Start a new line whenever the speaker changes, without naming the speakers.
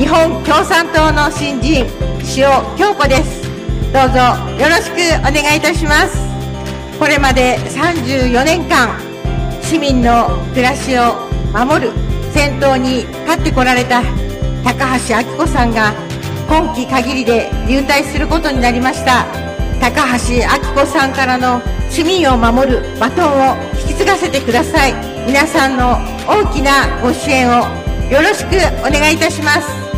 日本共産党の新人塩京子です。どうぞよろしくお願いいたします。これまで34年間市民の暮らしを守る先頭に立ってこられた高橋明子さんが今期限りで入隊することになりました。高橋明子さんからの市民を守るバトンを引き継がせてください。皆さんの大きなご支援をよろしくお願いいたします。